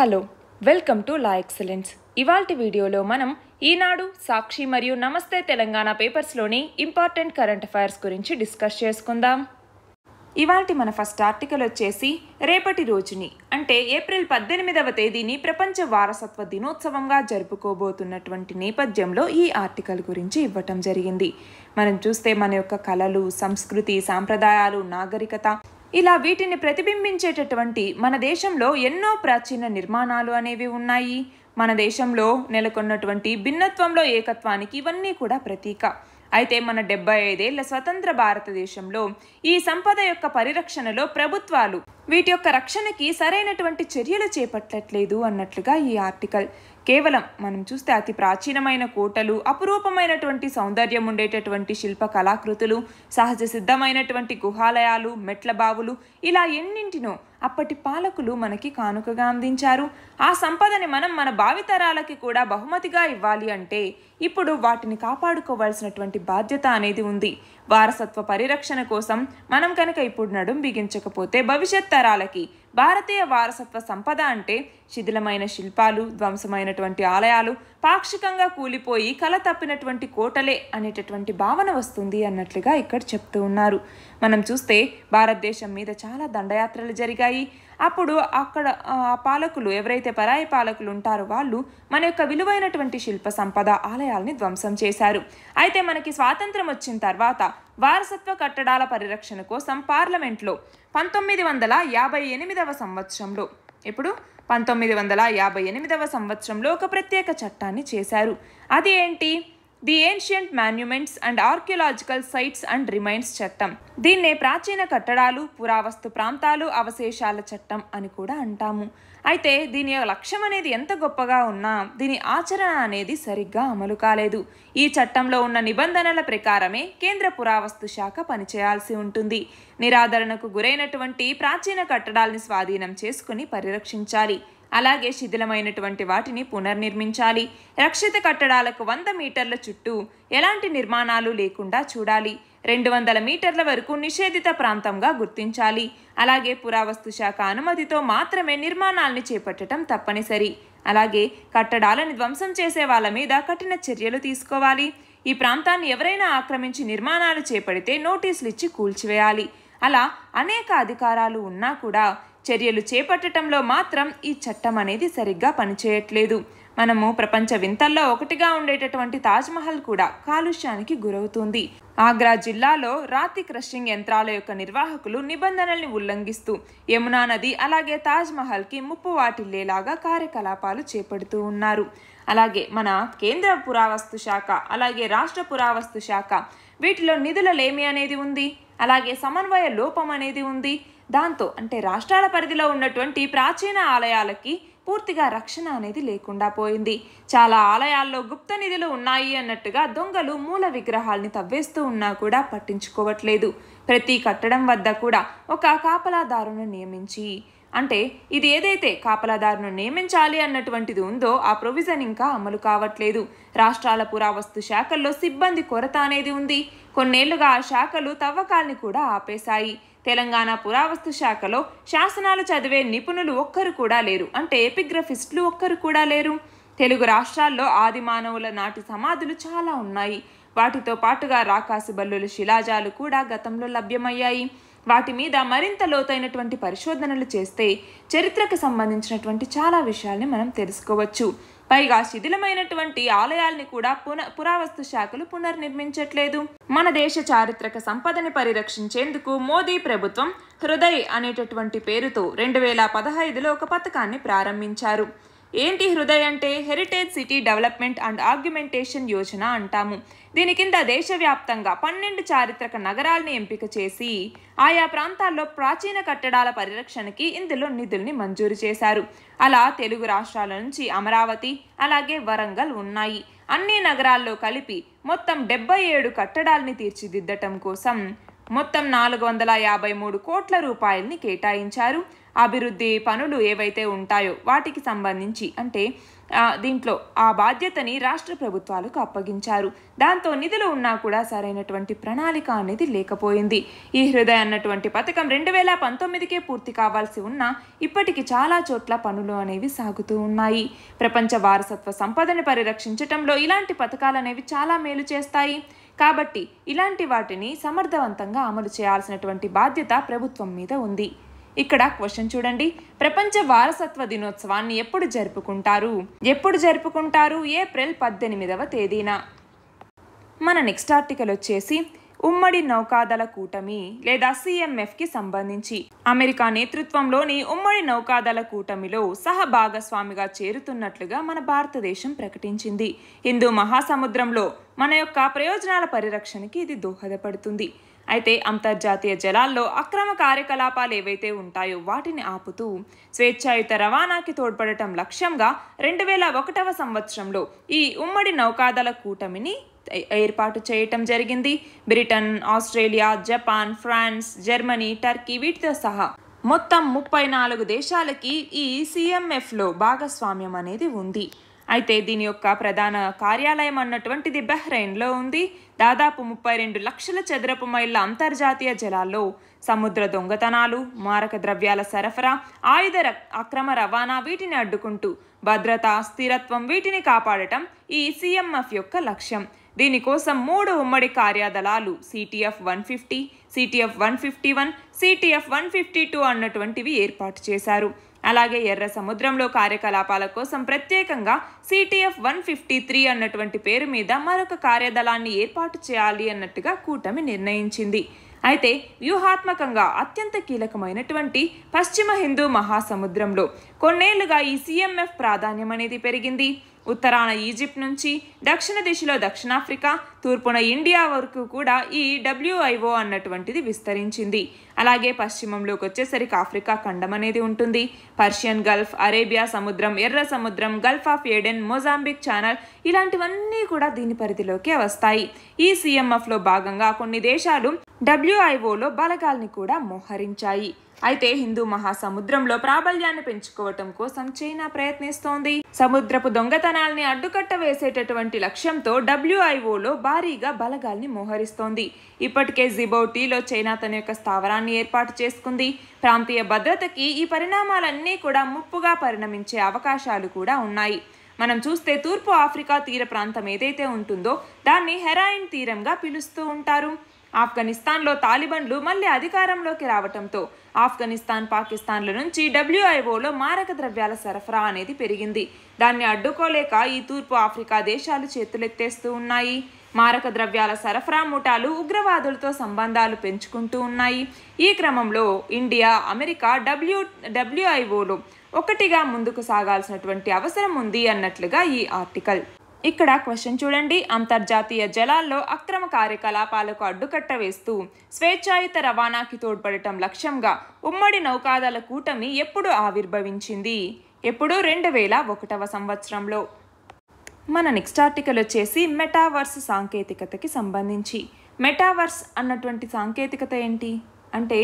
Hello welcome to la excellence. ఇవాల్టి వీడియోలో మనం ఈనాడు సాక్షి మరియు నమస్తే తెలంగాణ పేపర్స్లోని ఇంపార్టెంట్ కరెంట్ అఫైర్స్ గురించి డిస్కస్ చేసుకుందాం. ఇవాల్టి మన ఫస్ట్ ఆర్టికల్ వచ్చేసి రేపటి రోజుని అంటే ఏప్రిల్ పద్దెనిమిదవ తేదీని ప్రపంచ వారసత్వ దినోత్సవంగా జరుపుకోబోతున్నటువంటి నేపథ్యంలో ఈ ఆర్టికల్ గురించి ఇవ్వటం జరిగింది. మనం చూస్తే మన యొక్క కళలు సంస్కృతి సాంప్రదాయాలు నాగరికత ఇలా వీటిని ప్రతిబింబించేటటువంటి మన దేశంలో ఎన్నో ప్రాచీన నిర్మాణాలు అనేవి ఉన్నాయి. మన దేశంలో నెలకొన్నటువంటి భిన్నత్వంలో ఏకత్వానికి ఇవన్నీ కూడా ప్రతీక. అయితే మన డెబ్బై ఐదేళ్ళ స్వతంత్ర భారతదేశంలో ఈ సంపద యొక్క పరిరక్షణలో ప్రభుత్వాలు వీటి యొక్క రక్షణకి సరైనటువంటి చర్యలు చేపట్టట్లేదు అన్నట్లుగా ఈ ఆర్టికల్. కేవలం మనం చూస్తే అతి ప్రాచీనమైన కోటలు అపురూపమైనటువంటి సౌందర్యం ఉండేటటువంటి శిల్ప కళాకృతులు సహజ సిద్ధమైనటువంటి గుహాలయాలు మెట్ల బావులు ఇలా ఎన్నింటినో అప్పటి పాలకులు మనకి కానుకగా అందించారు. ఆ సంపదని మనం మన భావితరాలకి కూడా బహుమతిగా ఇవ్వాలి అంటే ఇప్పుడు వాటిని కాపాడుకోవాల్సినటువంటి బాధ్యత అనేది ఉంది. వారసత్వ పరిరక్షణ కోసం మనం కనుక ఇప్పుడు నడుం బిగించకపోతే భవిష్యత్ తరాలకి భారతీయ వారసత్వ సంపద అంటే శిథిలమైన శిల్పాలు ధ్వంసమైనటువంటి ఆలయాలు పాక్షికంగా కూలిపోయి కల తప్పినటువంటి కోటలే అనేటటువంటి భావన వస్తుంది అన్నట్లుగా ఇక్కడ చెప్తూ ఉన్నారు. మనం చూస్తే భారతదేశం మీద చాలా దండయాత్రలు జరిగాయి. అప్పుడు అక్కడ పాలకులు ఎవరైతే పరాయి పాలకులు ఉంటారో వాళ్ళు మన యొక్క విలువైనటువంటి శిల్ప సంపద ఆలయాల్ని ధ్వంసం చేశారు. అయితే మనకి స్వాతంత్రం వచ్చిన తర్వాత వారసత్వ కట్టడాల పరిరక్షణ కోసం పార్లమెంట్లో పంతొమ్మిది వందల యాభై ఎనిమిదవ సంవత్సరంలో ఇప్పుడు పంతొమ్మిది వందల యాభై ఎనిమిదవ సంవత్సరంలో ఒక ప్రత్యేక చట్టాన్ని చేశారు. అది ఏంటి? The ancient monuments and archaeological sites and remains చట్టం. దీన్నే ప్రాచీన కట్టడాలు పురావస్తు ప్రాంతాలు అవశేషాల చట్టం అని కూడా అంటాము. అయితే దీని లక్ష్యం అనేది ఎంత గొప్పగా ఉన్నా దీని ఆచరణ అనేది సరిగ్గా అమలు కాలేదు. ఈ చట్టంలో ఉన్న నిబంధనల ప్రకారమే కేంద్ర పురావస్తు శాఖ పనిచేయాల్సి ఉంటుంది. నిరాదరణకు గురైనటువంటి ప్రాచీన కట్టడాల్ని స్వాధీనం చేసుకుని పరిరక్షించాలి. అలాగే శిథిలమైనటువంటి వాటిని పునర్నిర్మించాలి. రక్షిత కట్టడాలకు వంద మీటర్ల చుట్టూ ఎలాంటి నిర్మాణాలు లేకుండా చూడాలి. రెండు వందల మీటర్ల వరకు నిషేధిత ప్రాంతంగా గుర్తించాలి. అలాగే పురావస్తు శాఖ అనుమతితో మాత్రమే నిర్మాణాల్ని చేపట్టడం తప్పనిసరి. అలాగే కట్టడాలను ధ్వంసం చేసే వాళ్ళ మీద కఠిన చర్యలు తీసుకోవాలి. ఈ ప్రాంతాన్ని ఎవరైనా ఆక్రమించి నిర్మాణాలు చేపడితే నోటీసులు ఇచ్చి కూల్చివేయాలి. అలా అనేక అధికారాలు ఉన్నా కూడా చర్యలు చేపట్టడంలో మాత్రం ఈ చట్టం అనేది సరిగ్గా పనిచేయట్లేదు. మనము ప్రపంచ వింతల్లో ఒకటిగా ఉండేటటువంటి తాజ్మహల్ కూడా కాలుష్యానికి గురవుతుంది. ఆగ్రా జిల్లాలో రాతి క్రషింగ్ యంత్రాల యొక్క నిర్వాహకులు నిబంధనల్ని ఉల్లంఘిస్తూ యమునా నది అలాగే తాజ్మహల్కి ముప్పు వాటిల్లేలాగా కార్యకలాపాలు చేపడుతూ ఉన్నారు. అలాగే మన కేంద్ర పురావస్తు శాఖ అలాగే రాష్ట్ర పురావస్తు శాఖ వీటిలో నిధుల లేమి అనేది ఉంది. అలాగే సమన్వయ లోపం అనేది ఉంది. దాంతో అంటే రాష్ట్రాల పరిధిలో ఉన్నటువంటి ప్రాచీన ఆలయాలకి పూర్తిగా రక్షణ అనేది లేకుండా పోయింది. చాలా ఆలయాల్లో గుప్త నిధులు ఉన్నాయి అన్నట్టుగా దొంగలు మూల విగ్రహాల్ని తవ్వేస్తూ ఉన్నా కూడా పట్టించుకోవట్లేదు. ప్రతి కట్టడం వద్ద కూడా ఒక కాపలాదారును నియమించి అంటే ఇది ఏదైతే కాపలాదారును నియమించాలి అన్నటువంటిది ఉందో ఆ ప్రొవిజన్ ఇంకా అమలు కావట్లేదు. రాష్ట్రాల పురావస్తు శాఖల్లో సిబ్బంది కొరత అనేది ఉంది. కొన్నేళ్ళుగా ఆ శాఖలు తవ్వకాల్ని కూడా ఆపేశాయి. తెలంగాణ పురావస్తు శాఖలో శాసనాలు చదివే నిపుణులు ఒక్కరు కూడా లేరు. అంటే ఎపిగ్రఫిస్టులు ఒక్కరు కూడా లేరు. తెలుగు రాష్ట్రాల్లో ఆది మానవుల నాటి సమాధులు చాలా ఉన్నాయి. వాటితో పాటుగా రాకాసి బల్లుల శిలాజాలు కూడా గతంలో లభ్యమయ్యాయి. వాటి మీద మరింత లోతైనటువంటి పరిశోధనలు చేస్తే చరిత్రకు సంబంధించినటువంటి చాలా విషయాల్ని మనం తెలుసుకోవచ్చు. పైగా శిథిలమైనటువంటి ఆలయాల్ని కూడా పున పురావస్తు శాఖలు పునర్నిర్మించట్లేదు. మన దేశ చారిత్రక సంపదని పరిరక్షించేందుకు మోదీ ప్రభుత్వం హృదయ్ అనేటటువంటి పేరుతో రెండు వేల పదహైదులో ఒక పథకాన్ని ప్రారంభించారు. ఏంటి హృదయ్ అంటే heritage city development and argumentation Yojana అంటాము. దీని కింద దేశవ్యాప్తంగా పన్నెండు చారిత్రక నగరాల్ని ఎంపిక చేసి ఆయా ప్రాంతాల్లో ప్రాచీన కట్టడాల పరిరక్షణకి ఇందులో నిధుల్ని మంజూరు చేశారు. అలా తెలుగు రాష్ట్రాల నుంచి అమరావతి అలాగే వరంగల్ ఉన్నాయి. అన్ని నగరాల్లో కలిపి మొత్తం డెబ్బై ఏడు కట్టడాల్ని తీర్చిదిద్దటం కోసం మొత్తం నాలుగు వందల యాభై మూడు కోట్ల రూపాయల్ని కేటాయించారు. అభివృద్ధి పనులు ఏవైతే ఉంటాయో వాటికి సంబంధించి అంటే దీంట్లో ఆ బాధ్యతని రాష్ట్ర ప్రభుత్వాలకు అప్పగించారు. దాంతో నిధులు ఉన్నా కూడా సరైనటువంటి ప్రణాళిక అనేది లేకపోయింది. ఈ హృదయ అన్నటువంటి పథకం రెండు వేల పంతొమ్మిదికే పూర్తి కావాల్సి ఉన్నా ఇప్పటికి చాలా చోట్ల పనులు అనేవి సాగుతూ ఉన్నాయి. ప్రపంచ వారసత్వ సంపదని పరిరక్షించటంలో ఇలాంటి పథకాలు అనేవి చాలా మేలు చేస్తాయి. కాబట్టి ఇలాంటి వాటిని సమర్థవంతంగా అమలు చేయాల్సినటువంటి బాధ్యత ప్రభుత్వం మీద ఉంది. ఇక్కడ క్వశ్చన్ చూడండి. ప్రపంచ వారసత్వ దినోత్సవాన్ని ఎప్పుడు జరుపుకుంటారు? ఎప్పుడు జరుపుకుంటారు? ఏప్రిల్ పద్దెనిమిదవ తేదీన. మన నెక్స్ట్ ఆర్టికల్ వచ్చేసి ఉమ్మడి నౌకాదళ కూటమి లేదా సిఎంఎఫ్కి సంబంధించి. అమెరికా నేతృత్వంలోని ఉమ్మడి నౌకాదళ కూటమిలో సహ భాగస్వామిగా చేరుతున్నట్లుగా మన భారతదేశం ప్రకటించింది. హిందూ మహాసముద్రంలో మన యొక్క ప్రయోజనాల పరిరక్షణకి ఇది దోహదపడుతుంది. అయితే అంతర్జాతీయ జలాల్లో అక్రమ కార్యకలాపాలు ఏవైతే ఉంటాయో వాటిని ఆపుతూ స్వేచ్ఛాయుత రవాణాకి తోడ్పడటం లక్ష్యంగా రెండు వేల ఒకటవ సంవత్సరంలో ఈ ఉమ్మడి నౌకాదళ కూటమిని ఏర్పాటు చేయటం జరిగింది. Britain Australia Japan France Germany Turkey వీటితో సహా మొత్తం ముప్పై నాలుగు దేశాలకి ఈ సిఎంఎఫ్లో భాగస్వామ్యం అనేది ఉంది. అయితే దీని యొక్క ప్రధాన కార్యాలయం అన్నటువంటిది బహ్రెయిన్లో ఉంది. దాదాపు ముప్పై రెండు లక్షల చదరపు మైళ్ళ అంతర్జాతీయ జలాల్లో సముద్ర దొంగతనాలు మారక ద్రవ్యాల సరఫరా ఆయుధ అక్రమ రవాణా వీటిని అడ్డుకుంటూ భద్రత స్థిరత్వం వీటిని కాపాడటం ఈ సీఎంఎఫ్ యొక్క లక్ష్యం. దీనికోసం మూడు ఉమ్మడి కార్యదళాలు CTF one fifty CTF one fifty one CTF one fifty two అన్నటువంటివి ఏర్పాటు చేశారు. అలాగే ఎర్ర సముద్రంలో కార్యకలాపాల కోసం ప్రత్యేకంగా సిటిఎఫ్ వన్ ఫిఫ్టీ త్రీ అన్నటువంటి పేరు మీద మరొక కార్యదళాన్ని ఏర్పాటు చేయాలి అన్నట్టుగా కూటమి నిర్ణయించింది. అయితే వ్యూహాత్మకంగా అత్యంత కీలకమైనటువంటి పశ్చిమ హిందూ మహాసముద్రంలో కొన్నేళ్ళుగా ఈ సీఎంఎఫ్ ప్రాధాన్యం అనేది పెరిగింది. ఉత్తరాన ఈజిప్ట్ నుంచి దక్షిణ దిశలో దక్షిణాఫ్రికా తూర్పున ఇండియా వరకు కూడా ఈ డబ్ల్యూఐఓ అన్నటువంటిది విస్తరించింది. అలాగే పశ్చిమంలోకి వచ్చేసరికి ఆఫ్రికా ఖండం అనేది ఉంటుంది. పర్షియన్ గల్ఫ్ అరేబియా సముద్రం ఎర్ర సముద్రం gulf of Aden Mozambique channel ఇలాంటివన్నీ కూడా దీని పరిధిలోకే వస్తాయి. ఈ సీఎంఎఫ్లో భాగంగా కొన్ని దేశాలు డబ్ల్యూఐఓలో బలగాల్ని కూడా మోహరించాయి. అయితే హిందూ మహాసముద్రంలో ప్రాబల్యాన్ని పెంచుకోవటం కోసం చైనా ప్రయత్నిస్తోంది. సముద్రపు దొంగతనాల్ని అడ్డుకట్ట వేసేటటువంటి లక్ష్యంతో డబ్ల్యూఐఓలో భారీగా బలగాల్ని మోహరిస్తోంది. ఇప్పటికే జిబౌటీలో చైనా తన యొక్క స్థావరాన్ని ఏర్పాటు చేసుకుంది. ప్రాంతీయ భద్రతకి ఈ పరిణామాలన్నీ కూడా ముప్పుగా పరిణమించే అవకాశాలు కూడా ఉన్నాయి. మనం చూస్తే తూర్పు ఆఫ్రికా తీర ప్రాంతం ఏదైతే ఉంటుందో దాన్ని హెరాయిన్ తీరంగా పిలుస్తూ ఉంటారు. ఆఫ్ఘనిస్తాన్లో తాలిబన్లు మళ్ళీ అధికారంలోకి రావటంతో ఆఫ్ఘనిస్తాన్ పాకిస్తాన్ల నుంచి డబ్ల్యూఐఓలో మారక ద్రవ్యాల సరఫరా అనేది పెరిగింది. దాన్ని అడ్డుకోలేక ఈ తూర్పు ఆఫ్రికా దేశాలు చేతులెత్తేస్తూ ఉన్నాయి. మారక ద్రవ్యాల సరఫరా ముఠాలు ఉగ్రవాదులతో సంబంధాలు పెంచుకుంటూ ఉన్నాయి. ఈ క్రమంలో ఇండియా అమెరికా డబ్ల్యూ డబ్ల్యూఐఓలో ఒకటిగా ముందుకు సాగాల్సినటువంటి అవసరం ఉంది అన్నట్లుగా ఈ ఆర్టికల్. ఇక్కడ క్వశ్చన్ చూడండి. అంతర్జాతీయ జలాల్లో అక్రమ కార్యకలాపాలకు అడ్డుకట్ట వేస్తూ స్వేచ్ఛాయుత రవాణాకి తోడ్పడటం లక్ష్యంగా ఉమ్మడి నౌకాదళ కూటమి ఎప్పుడు ఆవిర్భవించింది. ఎప్పుడు రెండు వేల ఒకటవ సంవత్సరంలో. మన నెక్స్ట్ ఆర్టికల్ వచ్చేసి మెటావర్స్ సాంకేతికతకి సంబంధించి. మెటావర్స్ అన్నటువంటి సాంకేతికత ఏంటి? అంటే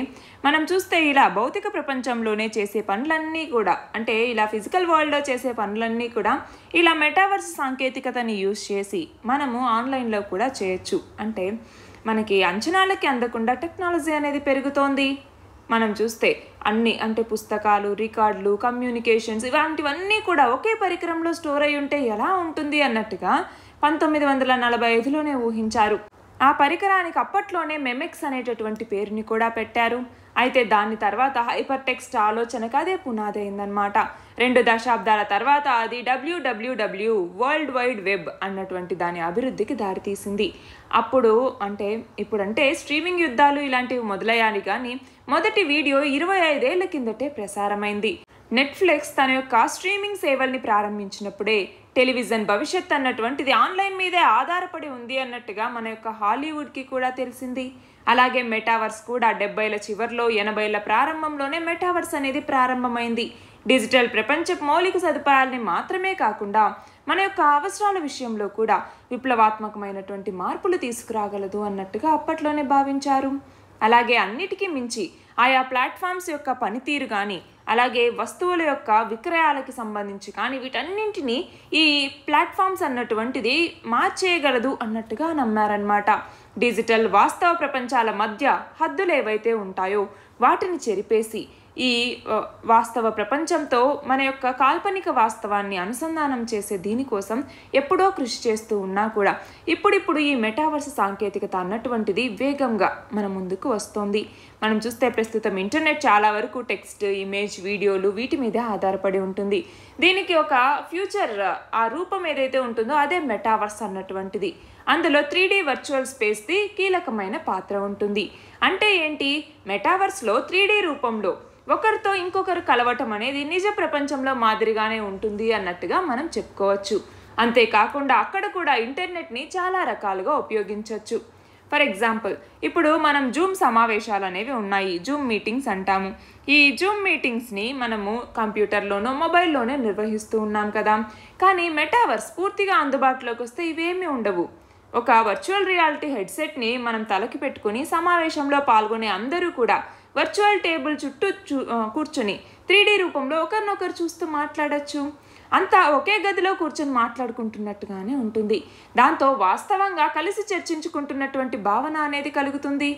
మనం చూస్తే ఇలా భౌతిక ప్రపంచంలోనే చేసే పనులన్నీ కూడా అంటే ఇలా ఫిజికల్ వరల్డ్లో చేసే పనులన్నీ కూడా ఇలా మెటావర్స్ సాంకేతికతని యూజ్ చేసి మనము ఆన్లైన్లో కూడా చేయొచ్చు. అంటే మనకి అంచనాలకి అందకుండా టెక్నాలజీ అనేది పెరుగుతోంది. మనం చూస్తే అన్ని అంటే పుస్తకాలు రికార్డులు కమ్యూనికేషన్స్ ఇలాంటివన్నీ కూడా ఒకే పరికరంలో స్టోర్ అయి ఉంటే ఎలా ఉంటుంది అన్నట్టుగా పంతొమ్మిది వందల నలభై ఐదులోనే ఊహించారు. ఆ పరికరానికి అప్పట్లోనే మెమెక్స్ అనేటటువంటి పేరుని కూడా పెట్టారు. అయితే దాని తర్వాత హైపర్ టెక్స్ట్ ఆలోచనకు అదే పునాది అయిందనమాట రెండు దశాబ్దాల తర్వాత అది డబ్ల్యూడబ్ల్యూడబ్ల్యూ వరల్డ్ వైడ్ వెబ్ అన్నటువంటి దాని అభివృద్ధికి దారితీసింది. అప్పుడు అంటే ఇప్పుడంటే స్ట్రీమింగ్ యుద్ధాలు ఇలాంటివి మొదలయ్యాలి కానీ మొదటి వీడియో ఇరవై ఐదేళ్ళ కిందటే ప్రసారమైంది. నెట్ఫ్లిక్స్ తన యొక్క స్ట్రీమింగ్ సేవల్ని ప్రారంభించినప్పుడే టెలివిజన్ భవిష్యత్ అన్నటువంటిది ఆన్లైన్ మీదే ఆధారపడి ఉంది అన్నట్టుగా మన యొక్క హాలీవుడ్కి కూడా తెలిసింది. అలాగే మెటావర్స్ కూడా డెబ్బైల చివర్లో ఎనభైల ప్రారంభంలోనే మెటావర్స్ అనేది ప్రారంభమైంది. డిజిటల్ ప్రపంచ మౌలిక సదుపాయాల్ని మాత్రమే కాకుండా మన యొక్క అవసరాల విషయంలో కూడా విప్లవాత్మకమైనటువంటి మార్పులు తీసుకురాగలదు అన్నట్టుగా అప్పట్లోనే భావించారు. అలాగే అన్నిటికీ మించి ఆయా ప్లాట్ఫామ్స్ యొక్క పనితీరు కానీ అలాగే వస్తువుల యొక్క విక్రయాలకి సంబంధించి కానీ వీటన్నింటినీ ఈ ప్లాట్ఫామ్స్ అన్నటువంటిది మార్చేయగలదు అన్నట్టుగా నమ్మారనమాట డిజిటల్ వాస్తవ ప్రపంచాల మధ్య హద్దులు ఏవైతే ఉంటాయో వాటిని చెరిపేసి ఈ వాస్తవ ప్రపంచంతో మన యొక్క కాల్పనిక వాస్తవాన్ని అనుసంధానం చేసే దీనికోసం ఎప్పుడో కృషి చేస్తూ ఉన్నా కూడా ఇప్పుడిప్పుడు ఈ మెటావర్స్ సాంకేతికత అన్నటువంటిది వేగంగా మన ముందుకు వస్తోంది. మనం చూస్తే ప్రస్తుతం ఇంటర్నెట్ చాలా వరకు టెక్స్ట్ ఇమేజ్ వీడియోలు వీటి మీద ఆధారపడి ఉంటుంది. దీనికి ఒక ఫ్యూచర్ ఆ రూపం ఏదైతే ఉంటుందో అదే మెటావర్స్ అన్నటువంటిది. అందులో త్రీ డీ వర్చువల్ స్పేస్ది కీలకమైన పాత్ర ఉంటుంది. అంటే ఏంటి? మెటావర్స్లో త్రీ డీ రూపంలో ఒకరితో ఇంకొకరు కలవటం అనేది నిజ ప్రపంచంలో మాదిరిగానే ఉంటుంది అన్నట్టుగా మనం చెప్పుకోవచ్చు. అంతేకాకుండా అక్కడ కూడా ఇంటర్నెట్ని చాలా రకాలుగా ఉపయోగించవచ్చు ఫర్ ఎగ్జాంపుల్ ఇప్పుడు మనం జూమ్ సమావేశాలు అనేవి ఉన్నాయి. జూమ్ మీటింగ్స్ అంటాము. ఈ జూమ్ మీటింగ్స్ని మనము కంప్యూటర్లోనో మొబైల్లోనే నిర్వహిస్తూ ఉన్నాం కదా. కానీ మెటావర్స్ పూర్తిగా అందుబాటులోకి వస్తే ఇవేమీ ఉండవు. ఒక వర్చువల్ రియాలిటీ హెడ్సెట్ని మనం తలకి పెట్టుకుని సమావేశంలో పాల్గొనే అందరూ కూడా వర్చువల్ టేబుల్ చుట్టూ చూ కూర్చొని త్రీ రూపంలో ఒకరినొకరు చూస్తూ మాట్లాడచ్చు. అంతా ఒకే గదిలో కూర్చొని మాట్లాడుకుంటున్నట్టుగానే ఉంటుంది. దాంతో వాస్తవంగా కలిసి చర్చించుకుంటున్నటువంటి భావన అనేది కలుగుతుంది.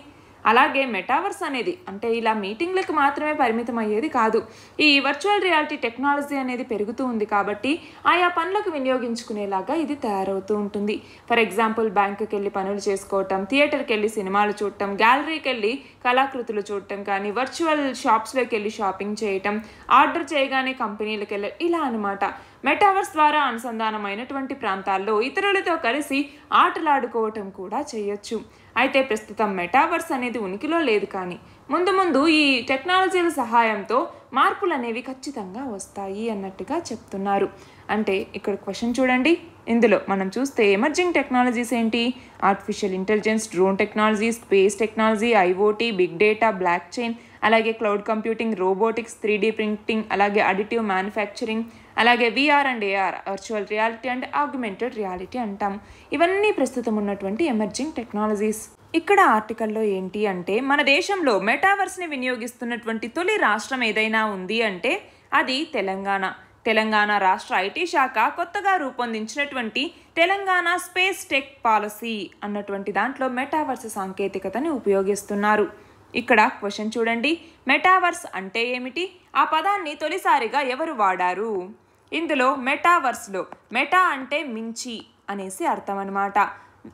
అలాగే మెటావర్స్ అనేది అంటే ఇలా మీటింగ్లకు మాత్రమే పరిమితం అయ్యేది కాదు. ఈ వర్చువల్ రియాలిటీ టెక్నాలజీ అనేది పెరుగుతూ ఉంది కాబట్టి ఆయా పనులకు వినియోగించుకునేలాగా ఇది తయారవుతూ ఉంటుంది. ఫర్ ఎగ్జాంపుల్ బ్యాంకుకి వెళ్ళి పనులు చేసుకోవటం థియేటర్కి వెళ్ళి సినిమాలు చూడటం గ్యాలరీకి వెళ్ళి కళాకృతులు చూడటం కానీ వర్చువల్ షాప్స్లోకి వెళ్ళి షాపింగ్ చేయటం ఆర్డర్ చేయగానే కంపెనీలకు వెళ్ళి ఇలా అనమాట మెటావర్స్ ద్వారా అనుసంధానమైనటువంటి ప్రాంతాల్లో ఇతరులతో కలిసి ఆటలాడుకోవటం కూడా చేయొచ్చు. అయితే ప్రస్తుతం మెటావర్స్ అనేది ఉనికిలో లేదు కానీ ముందు ముందు ఈ టెక్నాలజీల సహాయంతో మార్పులు అనేవి ఖచ్చితంగా వస్తాయి అన్నట్టుగా చెప్తున్నారు. అంటే ఇక్కడ క్వశ్చన్ చూడండి. ఇందులో మనం చూస్తే ఎమర్జింగ్ టెక్నాలజీస్ ఏంటి? Artificial intelligence drone technology space technology IoT big data blockchain అలాగే cloud computing robotics three D printing అలాగే అడిటివ్ మ్యానుఫ్యాక్చరింగ్ అలాగే VR and AR virtual reality and augmented reality అంటాం. ఇవన్నీ ప్రస్తుతం ఉన్నటువంటి ఎమర్జింగ్ టెక్నాలజీస్. ఇక్కడ ఆర్టికల్లో ఏంటి అంటే మన దేశంలో మెటావర్స్ని వినియోగిస్తున్నటువంటి తొలి రాష్ట్రం ఏదైనా ఉంది అంటే అది తెలంగాణ. తెలంగాణ రాష్ట్ర ఐటీ శాఖ కొత్తగా రూపొందించినటువంటి తెలంగాణ స్పేస్ టెక్ పాలసీ అన్నటువంటి దాంట్లో మెటావర్స్ సాంకేతికతని ఉపయోగిస్తున్నారు. ఇక్కడ క్వశ్చన్ చూడండి. మెటావర్స్ అంటే ఏమిటి? ఆ పదాన్ని తొలిసారిగా ఎవరు వాడారు? ఇందులో మెటావర్స్లో మెటా అంటే మించి అనేసి అర్థం అనమాట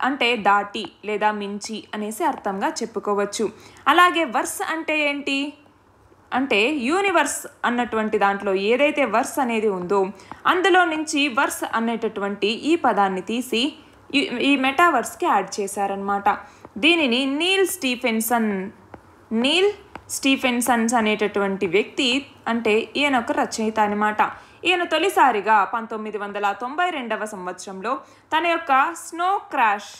అంటే దాటి లేదా మించి అనేసి అర్థంగా చెప్పుకోవచ్చు. అలాగే వర్స్ అంటే ఏంటి? అంటే యూనివర్స్ అన్నటువంటి దాంట్లో ఏదైతే వర్స్ అనేది ఉందో అందులో నుంచి వర్స్ అనేటటువంటి ఈ పదాన్ని తీసి ఈ- ఈ మెటావర్స్కి యాడ్ చేశారనమాట దీనిని నీల్ స్టీఫెన్సన్ నీల్ స్టీఫెన్సన్స్ అనేటటువంటి వ్యక్తి అంటే ఈయన ఒక రచయిత అనమాట ఈయన తొలిసారిగా పంతొమ్మిది వందల తొంభై రెండవ సంవత్సరంలో తన యొక్క స్నో క్రాష్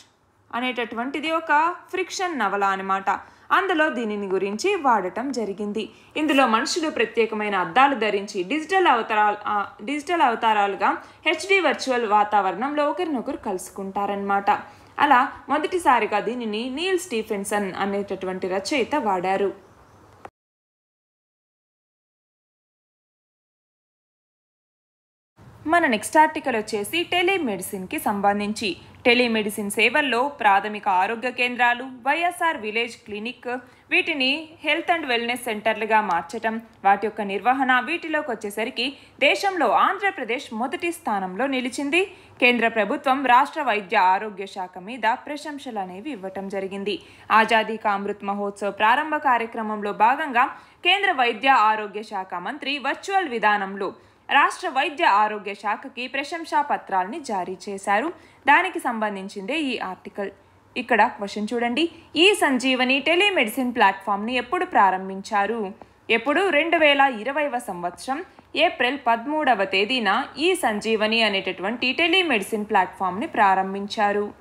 అనేటటువంటిది ఒక ఫ్రిక్షన్ నవల అనమాట అందులో దీనిని గురించి వాడటం జరిగింది. ఇందులో మనుషులు ప్రత్యేకమైన అద్దాలు ధరించి డిజిటల్ అవతారాలు డిజిటల్ అవతారాలుగా హెచ్డి వర్చువల్ వాతావరణంలో ఒకరినొకరు కలుసుకుంటారనమాట అలా మొదటిసారిగా దీనిని నీల్ స్టీఫెన్సన్ అనేటటువంటి రచయిత వాడారు. మన నెక్స్ట్ ఆర్టికల్ వచ్చేసి టెలిమెడిసిన్కి సంబంధించి. టెలిమెడిసిన్ సేవల్లో ప్రాథమిక ఆరోగ్య కేంద్రాలు వైఎస్ఆర్ విలేజ్ క్లినిక్ వీటిని హెల్త్ అండ్ వెల్నెస్ సెంటర్లుగా మార్చటం వాటి యొక్క నిర్వహణ వీటిలోకి వచ్చేసరికి దేశంలో ఆంధ్రప్రదేశ్ మొదటి స్థానంలో నిలిచింది. కేంద్ర ప్రభుత్వం రాష్ట్ర వైద్య ఆరోగ్య శాఖ మీద ప్రశంసలు అనేవి ఇవ్వటం జరిగింది. ఆజాదీ కా అమృత్ మహోత్సవ్ ప్రారంభ కార్యక్రమంలో భాగంగా కేంద్ర వైద్య ఆరోగ్య శాఖ మంత్రి వర్చువల్ విధానంలో రాష్ట్ర వైద్య ఆరోగ్య శాఖకి ప్రశంసా పత్రాల్ని జారీ చేశారు. దానికి సంబంధించిందే ఈ ఆర్టికల్. ఇక్కడ క్వశ్చన్ చూడండి. ఈ సంజీవని టెలిమెడిసిన్ ప్లాట్ఫామ్ని ఎప్పుడు ప్రారంభించారు? ఎప్పుడు? రెండు వేల ఇరవైవ సంవత్సరం ఏప్రిల్ పదమూడవ తేదీన ఈ సంజీవని అనేటటువంటి టెలిమెడిసిన్ ప్లాట్ఫామ్ని ప్రారంభించారు.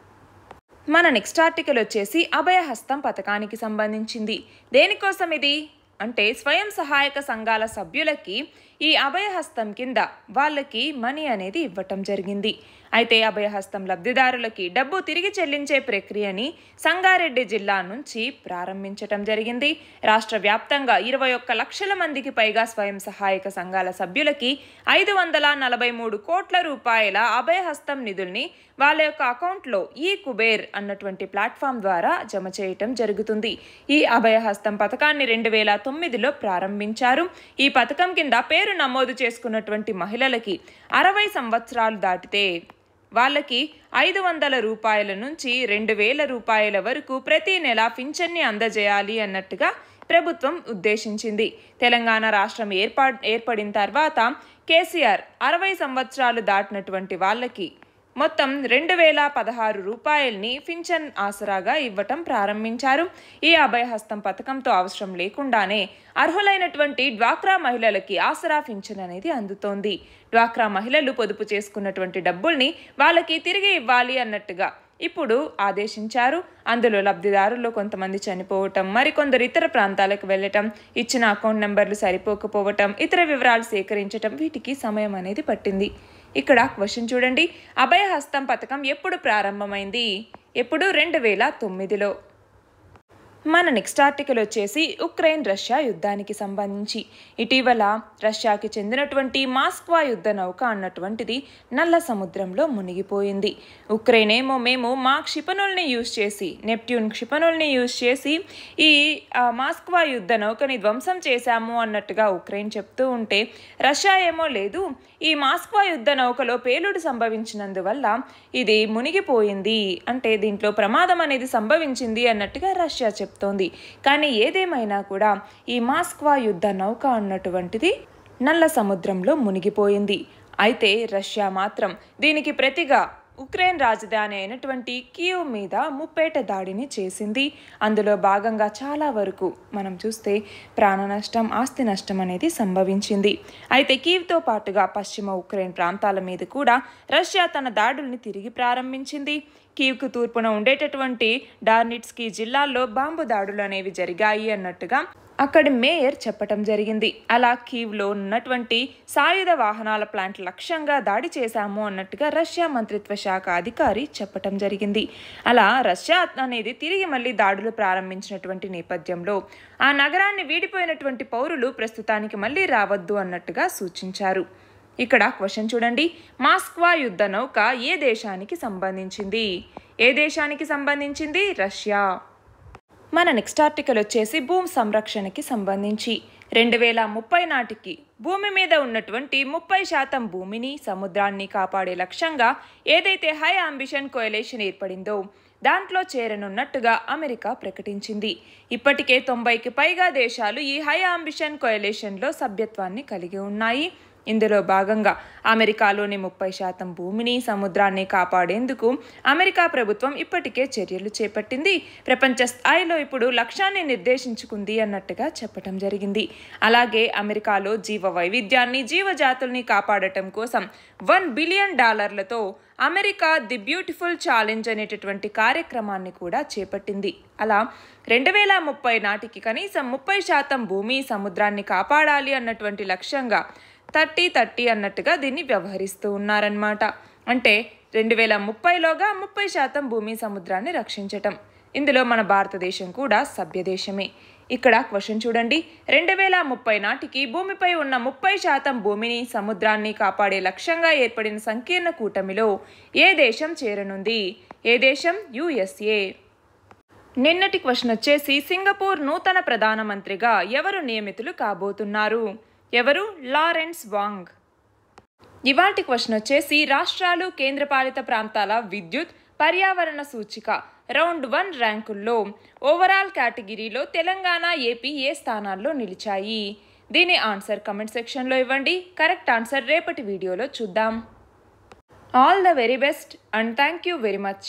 మన నెక్స్ట్ ఆర్టికల్ వచ్చేసి అభయహస్తం పథకానికి సంబంధించింది. దేనికోసం ఇది అంటే స్వయం సహాయక సంఘాల సభ్యులకి ఈ అభయహస్తం కింద వాళ్ళకి మనీ అనేది ఇవ్వటం జరిగింది. అయితే అభయహస్తం లబ్ధిదారులకి డబ్బు తిరిగి చెల్లించే ప్రక్రియని సంగారెడ్డి జిల్లా నుంచి ప్రారంభించటం జరిగింది. రాష్ట్ర వ్యాప్తంగా ఇరవై ఒక్క లక్షల మందికి పైగా స్వయం సహాయక సంఘాల సభ్యులకి ఐదు వందల నలభై మూడు కోట్ల రూపాయల అభయహస్తం నిధుల్ని వాళ్ళ యొక్క అకౌంట్లో ఈ కుబేర్ అన్నటువంటి ప్లాట్ఫామ్ ద్వారా జమ చేయటం జరుగుతుంది. ఈ అభయహస్తం పథకాన్ని రెండు వేల తొమ్మిదిలో ప్రారంభించారు. ఈ పథకం కింద పేరు నమోదు చేసుకున్నటువంటి మహిళలకి అరవై సంవత్సరాలు దాటితే వాళ్ళకి ఐదు వందల రూపాయల నుంచి రెండు వేల రూపాయల వరకు ప్రతి నెల పింఛన్ని అందజేయాలి అన్నట్టుగా ప్రభుత్వం ఉద్దేశించింది. తెలంగాణ రాష్ట్రం ఏర్పా ఏర్పడిన తర్వాత కేసీఆర్ అరవై సంవత్సరాలు దాటినటువంటి వాళ్ళకి మొత్తం రెండు వేల పదహారు రూపాయల్ని పింఛన్ ఆసరాగా ఇవ్వటం ప్రారంభించారు. ఈ అభయహస్తం పథకంతో అవసరం లేకుండానే అర్హులైనటువంటి డ్వాక్రా మహిళలకి ఆసరా ఫించన్ అనేది అందుతోంది. డ్వాక్రా మహిళలు పొదుపు చేసుకున్నటువంటి డబ్బుల్ని వాళ్ళకి తిరిగి ఇవ్వాలి అన్నట్టుగా ఇప్పుడు ఆదేశించారు. అందులో లబ్ధిదారుల్లో కొంతమంది చనిపోవటం మరికొందరు ఇతర ప్రాంతాలకు వెళ్ళటం ఇచ్చిన అకౌంట్ నెంబర్లు సరిపోకపోవటం ఇతర వివరాలు సేకరించటం వీటికి సమయం అనేది పట్టింది. ఇక్కడ క్వశ్చన్ చూడండి. అభయహస్తం పథకం ఎప్పుడు ప్రారంభమైంది? ఎప్పుడు? రెండు వేల తొమ్మిదిలో. మన నెక్స్ట్ ఆర్టికల్ వచ్చేసి ఉక్రెయిన్ రష్యా యుద్ధానికి సంబంధించి. ఇటీవల రష్యాకి చెందినటువంటి మాస్క్వా యుద్ధ నౌక అన్నటువంటిది నల్ల సముద్రంలో మునిగిపోయింది. ఉక్రెయిన్ ఏమో మేము మా క్షిపణుల్ని యూజ్ చేసి నెప్ట్యూన్ క్షిపణుల్ని యూజ్ చేసి ఈ మాస్క్వా యుద్ధ నౌకని ధ్వంసం చేశాము అన్నట్టుగా ఉక్రెయిన్ చెప్తూ ఉంటే రష్యా ఏమో లేదు ఈ మాస్క్వా యుద్ధ నౌకలో పేలుడు సంభవించినందువల్ల ఇది మునిగిపోయింది. అంటే దీంట్లో ప్రమాదం అనేది సంభవించింది అన్నట్టుగా రష్యా చెప్తుంది కానీ ఏదేమైనా కూడా ఈ మాస్క్వా యుద్ధ నౌక అన్నటువంటిది నల్ల సముద్రంలో మునిగిపోయింది. అయితే రష్యా మాత్రం దీనికి ప్రతిగా ఉక్రెయిన్ రాజధాని అయినటువంటి కీవ్ మీద ముప్పేట దాడిని చేసింది. అందులో భాగంగా చాలా వరకు మనం చూస్తే ప్రాణ నష్టం ఆస్తి నష్టం అనేది సంభవించింది. అయితే కీవ్తో పాటుగా పశ్చిమ ఉక్రెయిన్ ప్రాంతాల మీద కూడా రష్యా తన దాడుల్ని తిరిగి ప్రారంభించింది. కీవ్కు తూర్పున ఉండేటటువంటి డార్నిట్స్కీ జిల్లాల్లో బాంబు దాడులు అనేవి జరిగాయి అన్నట్టుగా అక్కడి మేయర్ చెప్పటం జరిగింది. అలా కీవ్లో ఉన్నటువంటి సాయుధ వాహనాల ప్లాంట్ లక్ష్యంగా దాడి చేశాము అన్నట్టుగా రష్యా మంత్రిత్వ శాఖ అధికారి చెప్పటం జరిగింది. అలా రష్యా అనేది తిరిగి మళ్ళీ దాడులు ప్రారంభించినటువంటి నేపథ్యంలో ఆ నగరాన్ని వీడిపోయినటువంటి పౌరులు ప్రస్తుతానికి మళ్ళీ రావద్దు అన్నట్టుగా సూచించారు. ఇక్కడ క్వశ్చన్ చూడండి. మాస్క్వా యుద్ధ నౌక ఏ దేశానికి సంబంధించింది? ఏ దేశానికి సంబంధించింది? రష్యా. మన నెక్స్ట్ ఆర్టికల్ వచ్చేసి భూమి సంరక్షణకి సంబంధించి. రెండు వేల ముప్పై నాటికి భూమి మీద ఉన్నటువంటి ముప్పై శాతం భూమిని సముద్రాన్ని కాపాడే లక్ష్యంగా ఏదైతే హై అంబిషన్ కోయలేషన్ ఏర్పడిందో దాంట్లో చేరనున్నట్టుగా అమెరికా ప్రకటించింది. ఇప్పటికే తొంభైకి పైగా దేశాలు ఈ హై అంబిషన్ కోయలేషన్లో సభ్యత్వాన్ని కలిగి ఉన్నాయి. ఇందులో భాగంగా అమెరికాలోని ముప్పై శాతం భూమిని సముద్రాన్ని కాపాడేందుకు అమెరికా ప్రభుత్వం ఇప్పటికే చర్యలు చేపట్టింది. ప్రపంచ స్థాయిలో ఇప్పుడు లక్ష్యాన్ని నిర్దేశించుకుంది అన్నట్టుగా చెప్పటం జరిగింది. అలాగే అమెరికాలో జీవ వైవిధ్యాన్ని జీవజాతుల్ని కాపాడటం కోసం వన్ బిలియన్ డాలర్లతో అమెరికా ది బ్యూటిఫుల్ ఛాలెంజ్ అనేటటువంటి కార్యక్రమాన్ని కూడా చేపట్టింది. అలా రెండు వేల ముప్పై నాటికి కనీసం ముప్పై శాతం భూమి సముద్రాన్ని కాపాడాలి అన్నటువంటి లక్ష్యంగా థర్టీ థర్టీ అన్నట్టుగా దీన్ని వ్యవహరిస్తూ ఉన్నారన్నమాట. అంటే రెండు వేల ముప్పైలోగా ముప్పై శాతం భూమి సముద్రాన్ని రక్షించటం. ఇందులో మన భారతదేశం కూడా సభ్యదేశమే. ఇక్కడ క్వశ్చన్ చూడండి. రెండు వేల ముప్పై నాటికి భూమిపై ఉన్న ముప్పై శాతం భూమిని సముద్రాన్ని కాపాడే లక్ష్యంగా ఏర్పడిన సంకీర్ణ కూటమిలో ఏ దేశం చేరనుంది? ఏ దేశం? యుఎస్ఏ నిన్నటి క్వశ్చన్ వచ్చేసి సింగపూర్ నూతన ప్రధానమంత్రిగా ఎవరు నియమితులు కాబోతున్నారు? ఎవరు? Lawrence Wong. ఇవాటి క్వశ్చన్ వచ్చేసి రాష్ట్రాలు కేంద్రపాలిత ప్రాంతాల విద్యుత్ పర్యావరణ సూచిక రౌండ్ వన్ ర్యాంకుల్లో. ఓవరాల్ కేటగిరీలో తెలంగాణ ఏపీ ఏ స్థానాల్లో నిలిచాయి? దీని ఆన్సర్ కమెంట్ సెక్షన్లో ఇవ్వండి. కరెక్ట్ ఆన్సర్ రేపటి వీడియోలో చూద్దాం. All the very best and thank you very much.